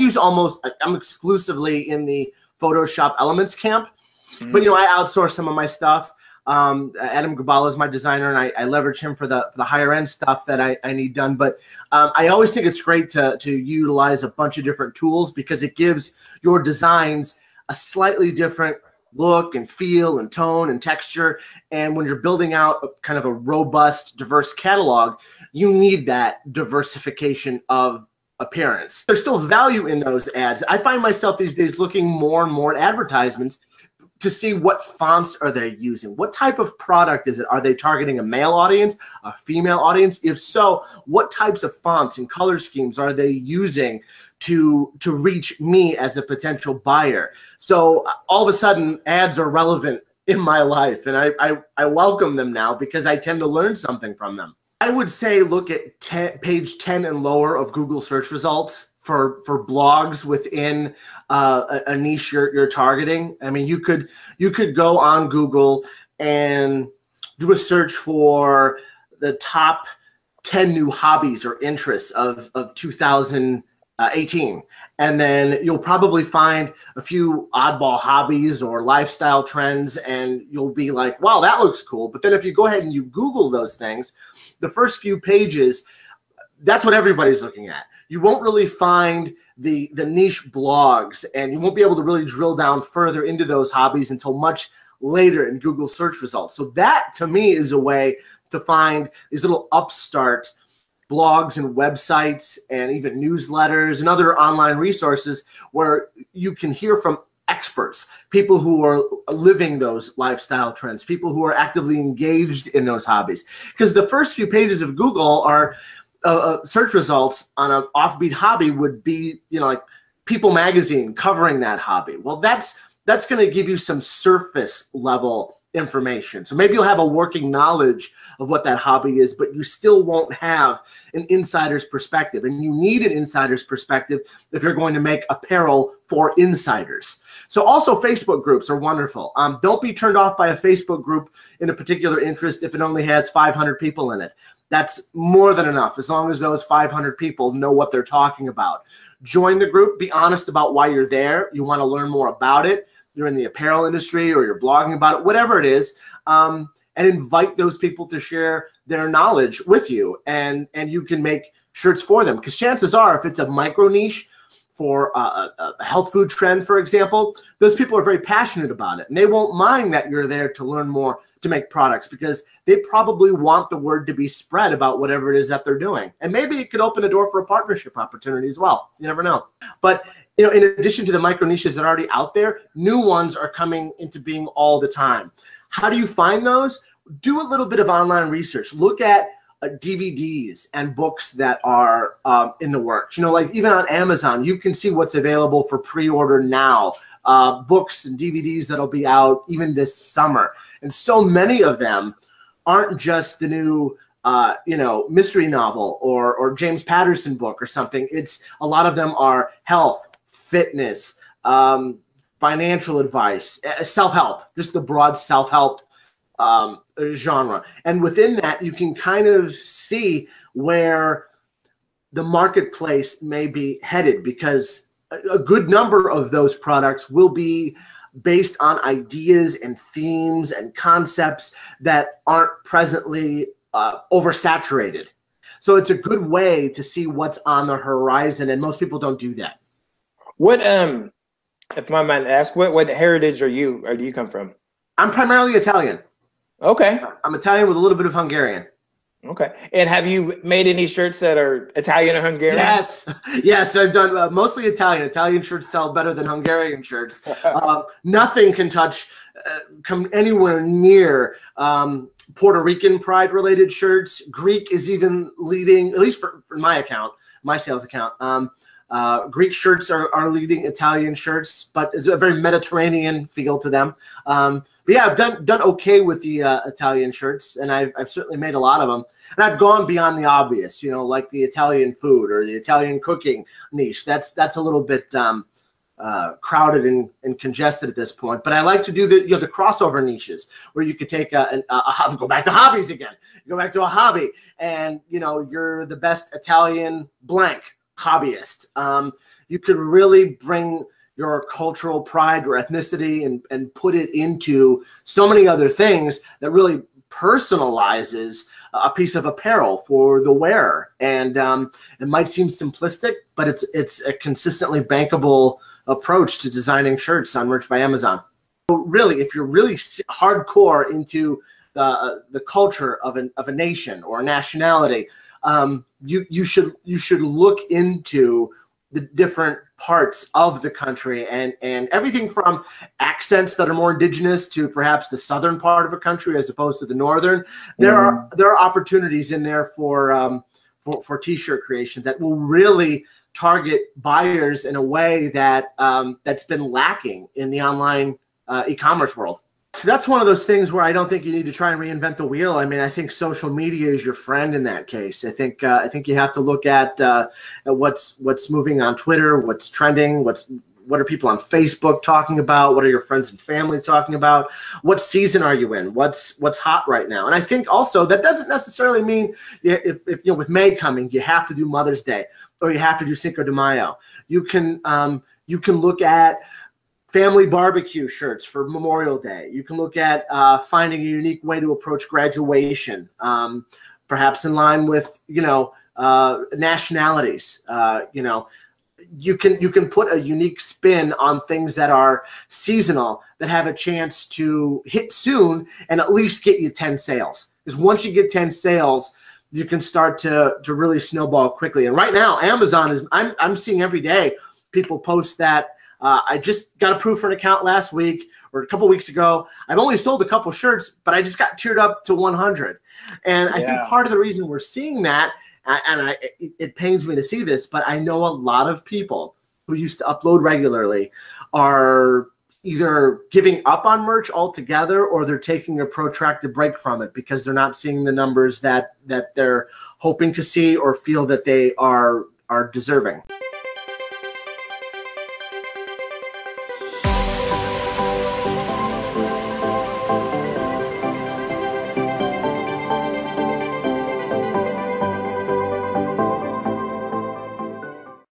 use almost I'm exclusively in the Photoshop Elements camp, mm-hmm. but you know I outsource some of my stuff. Um, Adam Gabala is my designer, and I, I, leverage him for the, for the higher end stuff that I, I need done. But um, I always think it's great to to utilize a bunch of different tools because it gives your designs a slightly different look and feel and tone and texture. And when you're building out a, kind of a robust, diverse catalog, you need that diversification of appearance. There's still value in those ads. I find myself these days looking more and more at advertisements to see what fonts are they using. What type of product is it? Are they targeting a male audience a female audience? If so what types of fonts and color schemes are they using to to reach me as a potential buyer? So all of a sudden ads are relevant in my life and i i, I welcome them now because i tend to learn something from them i would say look at page 10 and lower of google search results for for blogs within uh, a, a, niche you're, you're targeting. I mean, you could you could go on Google and do a search for the top 10 new hobbies or interests of, of Uh, 2018. And then you'll probably find a few oddball hobbies or lifestyle trends, and you'll be like, wow, that looks cool. But then if you go ahead and you Google those things, the first few pages, that's what everybody's looking at you won't really find the the niche blogs and you won't be able to really drill down further into those hobbies until much later in Google search results. So that to me is a way to find these little upstart blogs and websites and even newsletters and other online resources where you can hear from experts, people who are living those lifestyle trends, people who are actively engaged in those hobbies. Because the first few pages of Google are uh, uh, search results on an offbeat hobby would be, you know, like People Magazine covering that hobby. Well, that's that's going to give you some surface level information. So maybe you'll have a working knowledge of what that hobby is, but you still won't have an insider's perspective. And you need an insider's perspective if you're going to make apparel for insiders. So also Facebook groups are wonderful. Um, don't be turned off by a Facebook group in a particular interest if it only has 500 people in it. That's more than enough as long as those 500 people know what they're talking about. Join the group, be honest about why you're there. You want to learn more about it. You're in the apparel industry or you're blogging about it, whatever it is. Um, and invite those people to share their knowledge with you and and you can make shirts for them because chances are if it's a micro niche for a, a, health food trend for example those people are very passionate about it and they won't mind that you're there to learn more to make products because they probably want the word to be spread about whatever it is that they're doing. And maybe it could open a door for a partnership opportunity as well. You never know. But you know, in addition to the micro niches that are already out there, new ones are coming into being all the time. How do you find those? Do a little bit of online research. Look at DVDs and books that are um, in the works. You know, like even on Amazon, you can see what's available for pre-order now uh, books and DVDs that'll be out even this summer. And so many of them aren't just the new uh, you know, mystery novel or or James Patterson book or something. It's a lot of them are health, fitness, um, financial advice, eh, self help, just the broad self help um, genre. And within that, you can kind of see where the marketplace may be headed because a good number of those products will be based on ideas and themes and concepts that aren't presently uh, oversaturated. So it's a good way to see what's on the horizon, and most people don't do that. What um, if my mind ask, what what heritage are you or do you come from? I'm primarily Italian. Okay. I'm Italian with a little bit of Hungarian. Okay. And have you made any shirts that are Italian or Hungarian? Yes. Yes, I've done uh, mostly Italian. Italian shirts sell better than Hungarian shirts. Um, nothing can touch, uh, come anywhere near um, Puerto Rican pride related shirts. Greek is even leading, at least for, for my account, my sales account. Um, uh, Greek shirts are, are leading Italian shirts, but it's a very Mediterranean feel to them. Um, but yeah, I've done done okay with the uh, Italian shirts, and I've, I've certainly made a lot of them. And I've gone beyond the obvious, you know, like the Italian food or the Italian cooking niche. That's that's a little bit um, uh, crowded and, and congested at this point. But I like to do the you know the crossover niches where you could take a, a, a go back to hobbies again. go back to a hobby, and you know you're the best Italian blank hobbyist. Um, you could really bring your cultural pride or ethnicity and, and put it into so many other things that really personalizes a piece of apparel for the wearer. And um, it might seem simplistic, but it's it's a consistently bankable approach to designing shirts on Merch by Amazon. Really, if you're really hardcore into the uh, the culture of an of a nation or a nationality, um, you you should you should look into the different parts of the country and and everything from accents that are more indigenous to perhaps the southern part of a country as opposed to the northern there mm. are there are opportunities in there for um, for, for t-shirt creation that will really target buyers in a way that um, that's been lacking in the online uh, e-commerce world so that's one of those things where I don't think you need to try and reinvent the wheel. I mean, I think social media is your friend in that case. I think uh, I think you have to look at, uh, at what's what's moving on Twitter, what's trending, what's what are people on Facebook talking about? What are your friends and family talking about? What season are you in? What's what's hot right now? And I think also that doesn't necessarily mean if, if you know with May coming, you have to do Mother's Day or you have to do Cinco de Mayo. You can um, you can look at family barbecue shirts for Memorial Day. You can look at uh, finding a unique way to approach graduation, um, perhaps in line with you know uh, nationalities. Uh, you know, you can you can put a unique spin on things that are seasonal that have a chance to hit soon and at least get you ten sales. Because once you get ten sales. You can start to to really snowball quickly, and right now Amazon is. I'm I'm seeing every day people post that uh, I just got approved for an account last week or a couple weeks ago. I've only sold a couple shirts, but I just got tiered up to 100. And I yeah. think part of the reason we're seeing that, and I, it, it pains me to see this, but I know a lot of people who used to upload regularly are either giving up on merch altogether or they're taking a protracted break from it because they're not seeing the numbers that that they're hoping to see or feel that they are are deserving.